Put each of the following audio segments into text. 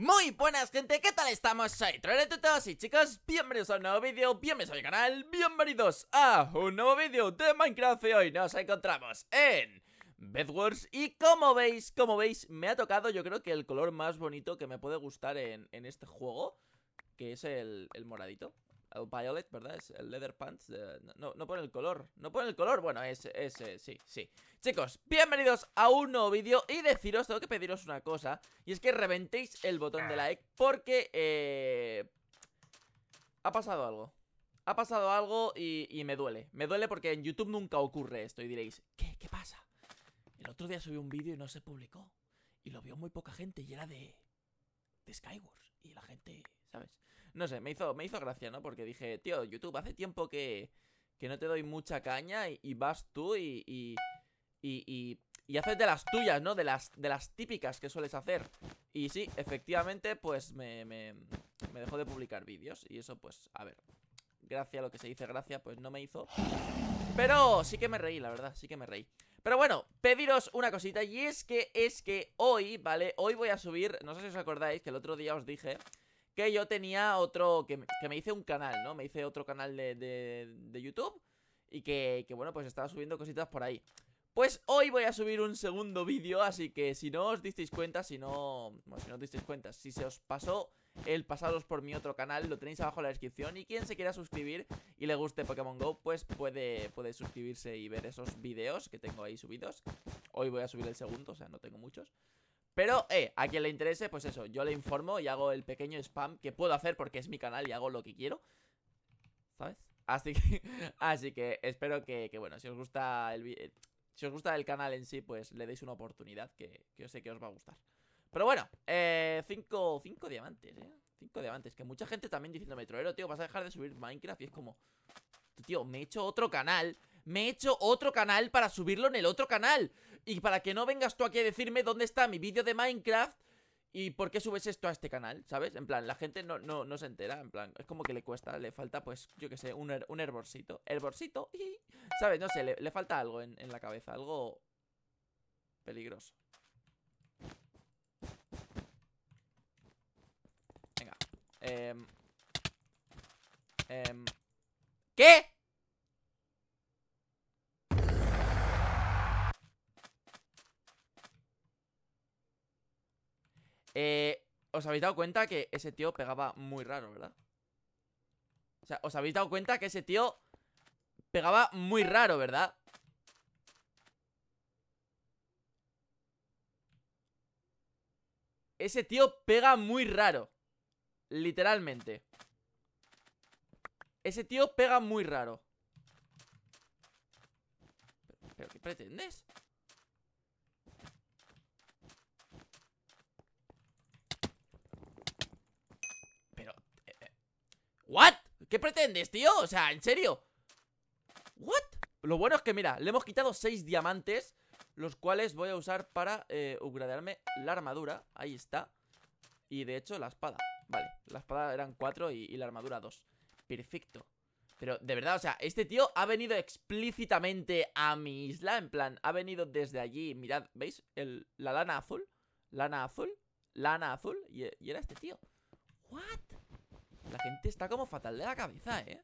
Muy buenas gente, ¿qué tal estamos? Soy todos y chicos, bienvenidos a un nuevo vídeo, bienvenidos a mi canal, bienvenidos a un nuevo vídeo de Minecraft y hoy nos encontramos en Bedwars y como veis, como veis, me ha tocado yo creo que el color más bonito que me puede gustar en, este juego, que es el, moradito violet, ¿verdad? Es el leather pants. no, no pone el color. No pone el color. Bueno, es, ese, sí, sí. Chicos, bienvenidos a un nuevo vídeo. Y deciros, tengo que pediros una cosa. Y es que reventéis el botón de like. Porque, eh, Ha pasado algo. Ha pasado algo y, y, me duele. Me duele porque en YouTube nunca ocurre esto. Y diréis, ¿qué? ¿Qué pasa? El otro día subí un vídeo y no se publicó. Y lo vio muy poca gente y era de... De Skywars. Y la gente, ¿sabes? No sé, me hizo, me hizo gracia, ¿no? Porque dije, tío, YouTube, hace tiempo que, que no te doy mucha caña y, vas tú y, y, y, y, haces de las tuyas, ¿no? De las, de las típicas que sueles hacer. Y sí, efectivamente, pues me, me, me dejó de publicar vídeos. Y eso, pues, a ver, gracia, lo que se dice gracia, pues no me hizo. Pero sí que me reí, la verdad, sí que me reí. Pero bueno, pediros una cosita y es que, es que hoy, ¿vale? Hoy voy a subir, no sé si os acordáis que el otro día os dije que yo tenía otro, que, me hice un canal, ¿no? Me hice otro canal de, de, YouTube y que, que, bueno, pues estaba subiendo cositas por ahí. Pues hoy voy a subir un segundo vídeo, así que si no os disteis cuenta, si no, bueno, si no os disteis cuenta, si se os pasó el pasaros por mi otro canal, lo tenéis abajo en la descripción y quien se quiera suscribir y le guste Pokémon GO, pues puede, puede suscribirse y ver esos vídeos que tengo ahí subidos. Hoy voy a subir el segundo, o sea, no tengo muchos. Pero, eh, a quien le interese, pues eso, yo le informo y hago el pequeño spam que puedo hacer porque es mi canal y hago lo que quiero. ¿Sabes? Así que, así que espero que, bueno, si os gusta el eh, si os gusta el canal en sí, pues le deis una oportunidad que, que yo sé que os va a gustar. Pero bueno, eh, cinco, cinco diamantes, eh. Cinco diamantes. Que mucha gente también diciendo, Troero, tío, vas a dejar de subir Minecraft. Y es como, tío, me he hecho otro canal. Me he hecho otro canal para subirlo en el otro canal. Y para que no vengas tú aquí a decirme dónde está mi vídeo de Minecraft y por qué subes esto a este canal, ¿sabes? En plan, la gente no, no, no se entera, en plan, es como que le cuesta, le falta, pues, yo qué sé, un, un herborcito. Herborcito, y, ¿sabes? No sé, le, falta algo en, en la cabeza, algo peligroso. Venga. Eh, eh, ¿Qué? Eh, os habéis dado cuenta que ese tío pegaba muy raro, ¿verdad? O sea, os habéis dado cuenta que ese tío pegaba muy raro, ¿verdad? Ese tío pega muy raro Literalmente Ese tío pega muy raro ¿Pero qué pretendes? ¿What? ¿Qué pretendes, tío? O sea, ¿en serio? ¿What? Lo bueno es que, mira, le hemos quitado 6 diamantes Los cuales voy a usar para eh, upgradearme la armadura Ahí está Y de hecho la espada Vale, la espada eran 4 y, la armadura 2 Perfecto pero de verdad, o sea, este tío ha venido explícitamente a mi isla En plan, ha venido desde allí Mirad, ¿veis? El, la lana azul Lana azul Lana azul y, y era este tío ¿What? La gente está como fatal de la cabeza, ¿eh?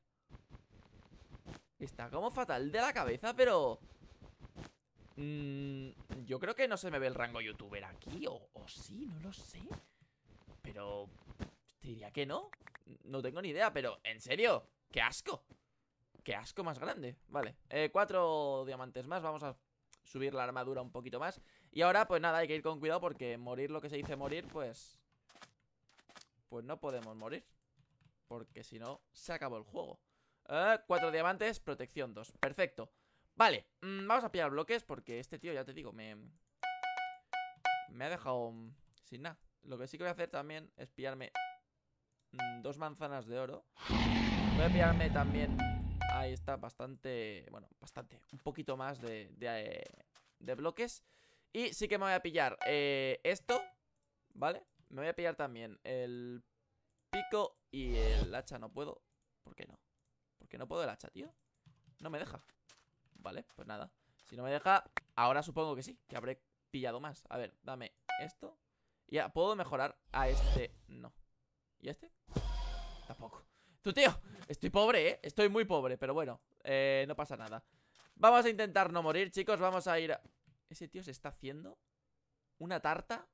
Está como fatal de la cabeza, pero... Mm, yo creo que no se me ve el rango youtuber aquí O, sí, no lo sé Pero... Diría que no No tengo ni idea, pero en serio ¡Qué asco! ¡Qué asco más grande! Vale, eh, cuatro diamantes más Vamos a subir la armadura un poquito más Y ahora, pues nada, hay que ir con cuidado Porque morir lo que se dice morir, pues... Pues no podemos morir porque si no, se acabó el juego. Eh, Cuatro diamantes, protección 2 Perfecto. Vale, mm, vamos a pillar bloques porque este tío, ya te digo, me... Me ha dejado sin nada. Lo que sí que voy a hacer también es pillarme mm, Dos manzanas de oro. Voy a pillarme también Ahí está, bastante... Bueno, bastante Un poquito más de, de, de bloques. Y sí que me voy a pillar eh, esto ¿Vale? Me voy a pillar también el pico y el hacha no puedo. ¿Por qué no? ¿Por qué no puedo el hacha, tío? No me deja. Vale, pues nada. Si no me deja, ahora supongo que sí, que habré pillado más. A ver, dame esto. Ya, ¿puedo mejorar a este? No ¿Y este? Tampoco Tú, tío, estoy pobre, ¿eh? Estoy muy pobre, pero bueno eh, No pasa nada Vamos a intentar no morir, chicos Vamos a ir a... Ese tío se está haciendo Una tarta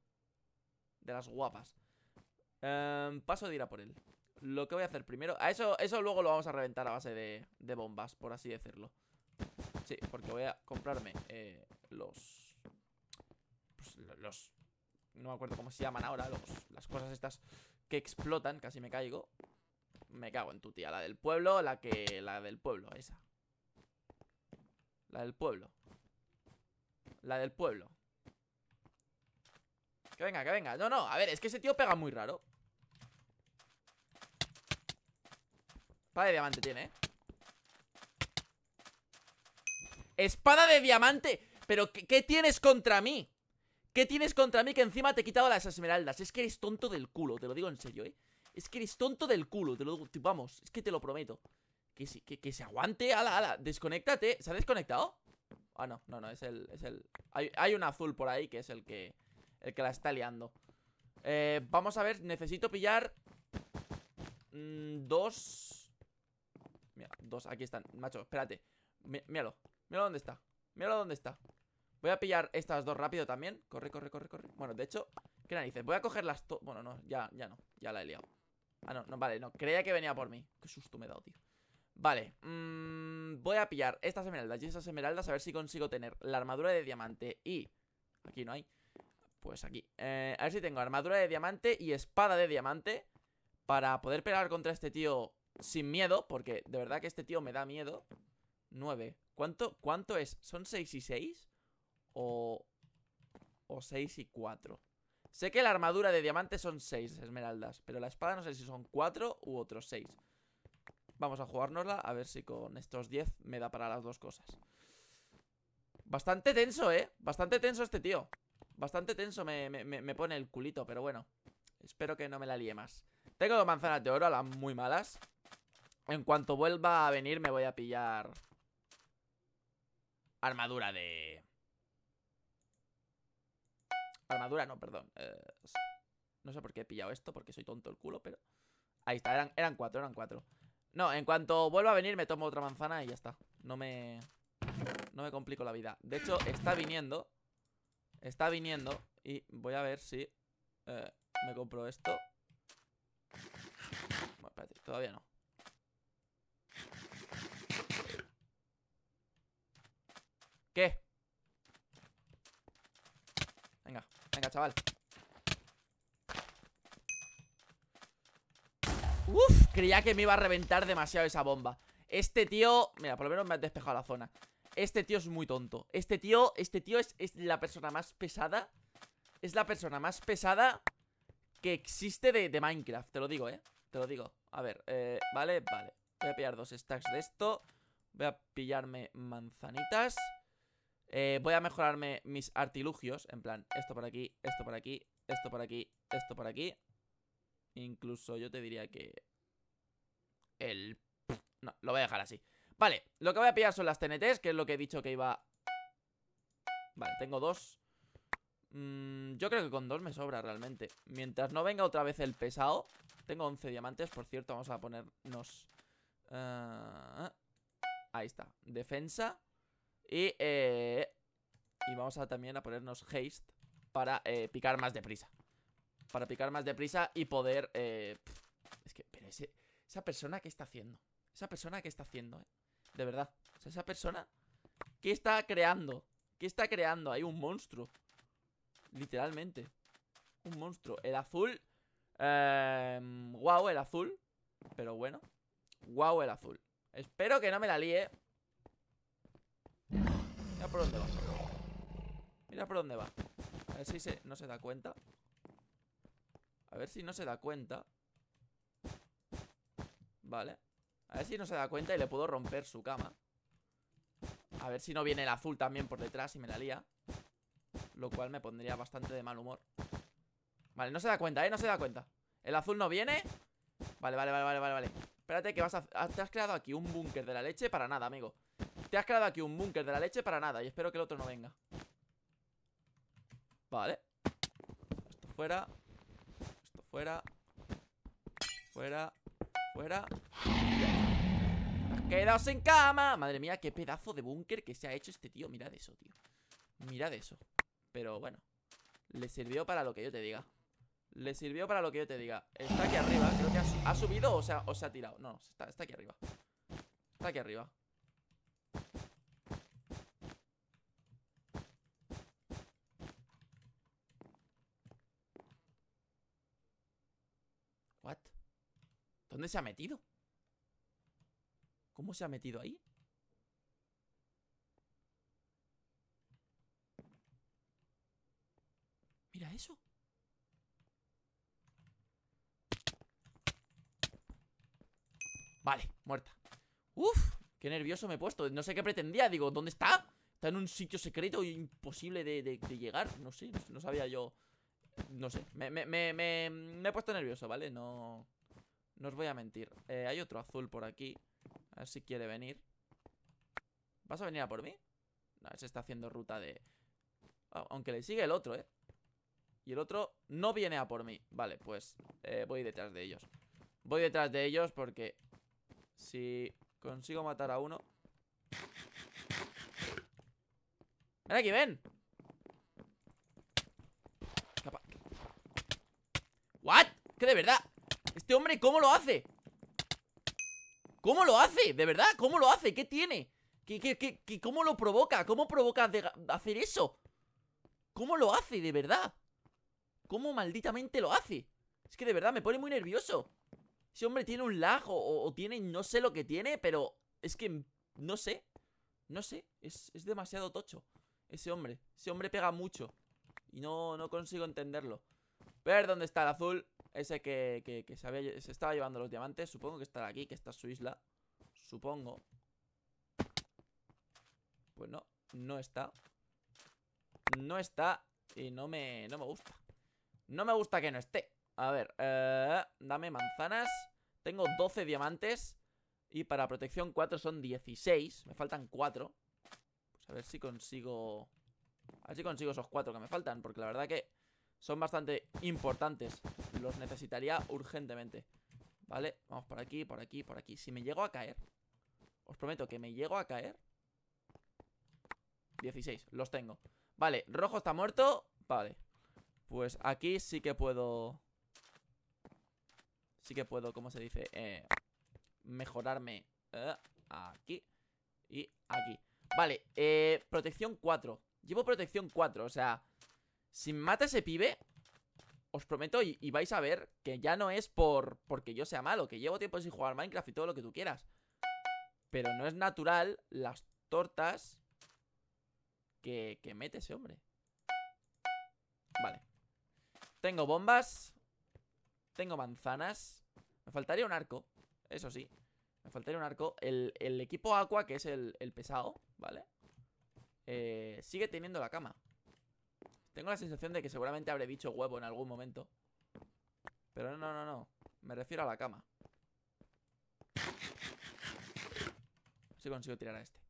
De las guapas em, Paso de ir a por él Lo que voy a hacer primero. A eso, eso luego lo vamos a reventar a base de, de bombas Por así decirlo. Sí, porque voy a comprarme eh, Los pues, Los No me acuerdo cómo se llaman ahora Las cosas estas que explotan Casi me caigo. Me cago en tu tía, la del pueblo La que, la del pueblo, esa. La del pueblo. La del pueblo. Que venga, que venga. No, no, a ver, es que ese tío pega muy raro Espada de diamante tiene, ¿eh? Espada de diamante Pero, ¿qué, tienes contra mí? ¿Qué tienes contra mí que encima te he quitado las esmeraldas? Es que eres tonto del culo, te lo digo en serio, ¿eh? Es que eres tonto del culo, te lo digo, vamos, es que te lo prometo Que, se aguante, ala, ala, desconéctate ¿Se ha desconectado? Ah, no, no, no, es el, es el hay, un azul por ahí que es el que, el que la está liando eh, Vamos a ver, necesito pillar mmm, Dos aquí están, macho, espérate. Míralo, míralo dónde está. Míralo dónde está. Voy a pillar estas dos rápido también. Corre, corre, corre, corre. Bueno, de hecho, ¿qué narices? Voy a coger las Bueno, no, ya, ya no, ya la he liado. Ah, no, no, vale, no, creía que venía por mí. Qué susto me he dado, tío. Vale, mmm, voy a pillar estas esmeraldas y estas esmeraldas A ver si consigo tener la armadura de diamante y... Aquí no hay. Pues aquí. Eh, A ver si tengo armadura de diamante y espada de diamante Para poder pelear contra este tío sin miedo Porque de verdad que este tío me da miedo. 9 ¿Cuánto, ¿Cuánto es? ¿Son 6 y 6? O... O 6 y 4 Sé que la armadura de diamante son 6 esmeraldas Pero la espada no sé si son 4 u otros 6 Vamos a jugárnosla A ver si con estos 10 me da para las dos cosas. Bastante tenso, ¿eh? Bastante tenso este tío. Bastante tenso me, me, me pone el culito Pero bueno. Espero que no me la líe más. Tengo dos manzanas de oro, las muy malas En cuanto vuelva a venir me voy a pillar Armadura de... Armadura, no, perdón eh, No sé por qué he pillado esto Porque soy tonto el culo, pero... Ahí está, eran, eran cuatro, eran cuatro. No, en cuanto vuelva a venir me tomo otra manzana y ya está. No me... No me complico la vida. De hecho, está viniendo Está viniendo Y voy a ver si... Eh, me compro esto. Bueno, espérate, todavía no ¿Qué? Venga, venga, chaval. Uf, creía que me iba a reventar demasiado esa bomba. Este tío, mira, por lo menos me ha despejado la zona. Este tío es muy tonto. Este tío, este tío es, la persona más pesada. Es la persona más pesada Que existe de, de, Minecraft Te lo digo, eh, te lo digo. A ver, eh, vale, vale. Voy a pillar dos stacks de esto. Voy a pillarme manzanitas eh, voy a mejorarme mis artilugios. En plan, esto por aquí, esto por aquí Esto por aquí, esto por aquí. Incluso yo te diría que El... No, lo voy a dejar así. Vale, lo que voy a pillar son las TNTs Que es lo que he dicho que iba. Vale, tengo dos. Mm, Yo creo que con dos me sobra realmente. Mientras no venga otra vez el pesado. Tengo 11 diamantes, por cierto Vamos a ponernos uh, Ahí está, defensa y, eh, y vamos a también a ponernos haste para eh, picar más deprisa. Para picar más deprisa y poder... Eh, es que, pero ese, esa persona, ¿qué está haciendo? Esa persona, ¿qué está haciendo? De verdad. O sea, esa persona, ¿qué está creando? ¿Qué está creando? Hay un monstruo. Literalmente. Un monstruo. El azul... Eh, wow, el azul. Pero bueno. Wow, el azul. Espero que no me la líe Mira por dónde va. Mira por dónde va. A ver si no se da cuenta. A ver si no se da cuenta. Vale. A ver si no se da cuenta y le puedo romper su cama. A ver si no viene el azul también por detrás y me la lía. Lo cual me pondría bastante de mal humor. Vale, no se da cuenta, ¿eh? No se da cuenta. El azul no viene. Vale, vale, vale, vale, vale, vale. Espérate que vas a... Te has creado aquí un búnker de la leche para nada, amigo. Te has creado aquí un búnker de la leche para nada Y espero que el otro no venga Vale Esto fuera. Esto fuera. Fuera. Fuera. Quedado sin cama. Madre mía, qué pedazo de búnker que se ha hecho este tío. Mirad eso, tío. Mirad eso. Pero bueno. Le sirvió para lo que yo te diga. Le sirvió para lo que yo te diga. Está aquí arriba. Creo que ha, subido o se ha, o se ha tirado. No, está aquí arriba. Está aquí arriba. What? ¿Dónde se ha metido? ¿Cómo se ha metido ahí? Mira eso. Vale, muerta Uf, qué nervioso me he puesto No sé qué pretendía, digo, ¿dónde está? Está en un sitio secreto imposible de, llegar No sé, no, sabía yo No sé, me, he puesto nervioso, ¿vale? No, no os voy a mentir eh, Hay otro azul por aquí A ver si quiere venir ¿Vas a venir a por mí? No, se está haciendo ruta de... Aunque le sigue el otro, ¿eh? Y el otro no viene a por mí Vale, pues eh, voy detrás de ellos Voy detrás de ellos porque si consigo matar a uno Ven aquí, ven ¿What? ¿Qué de verdad? ¿Este hombre cómo lo hace? ¿Cómo lo hace? ¿De verdad? ¿Cómo lo hace? ¿Qué tiene? ¿Qué, qué, qué, cómo lo provoca? ¿Cómo provoca hacer eso? ¿Cómo lo hace, de verdad? ¿Cómo malditamente lo hace? Es que de verdad me pone muy nervioso ese hombre tiene un lag o, tiene, no sé lo que tiene, pero es que no sé. No sé, es, demasiado tocho. Ese hombre, ese hombre pega mucho. Y no, no consigo entenderlo. Ver dónde está el azul. Ese que, se, se estaba llevando los diamantes. Supongo que estará aquí, que está su isla. Supongo. Pues no, no está. No está y no me, no me gusta. No me gusta que no esté. A ver, eh, dame manzanas Tengo 12 diamantes Y para protección 4 son 16 Me faltan 4 Pues a ver si consigo A ver si consigo esos 4 que me faltan Porque la verdad que son bastante importantes. Los necesitaría urgentemente. Vale, vamos por aquí, por aquí, por aquí. Si me llego a caer Os prometo que me llego a caer. 16, los tengo. Vale, rojo está muerto. Vale, pues aquí sí que puedo sí que puedo, ¿cómo se dice? Eh, mejorarme eh, aquí y aquí. Vale, eh, protección 4. Llevo protección 4, o sea, si mata ese pibe, os prometo y, vais a ver que ya no es por porque yo sea malo, que llevo tiempo sin jugar Minecraft y todo lo que tú quieras. Pero no es natural las tortas que, mete ese hombre. Vale. Tengo bombas. Tengo manzanas. Me faltaría un arco, eso sí. Me faltaría un arco. El, equipo Aqua, que es el, pesado, ¿vale? Eh, sigue teniendo la cama. Tengo la sensación de que seguramente habré dicho huevo en algún momento. Pero no, no, no. Me refiero a la cama. Si consigo tirar a este.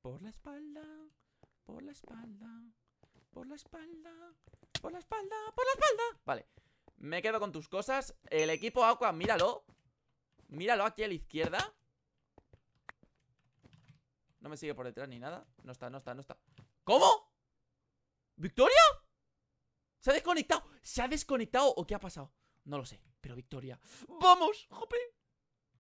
Por la espalda, por la espalda, por la espalda, por la espalda, por la espalda. Vale. Me quedo con tus cosas El equipo Aqua, míralo Míralo aquí a la izquierda No me sigue por detrás ni nada No está, no está, no está ¿Cómo? ¿Victoria? ¿Se ha desconectado? ¿Se ha desconectado o qué ha pasado? No lo sé, pero Victoria ¡Vamos! ¡Jope!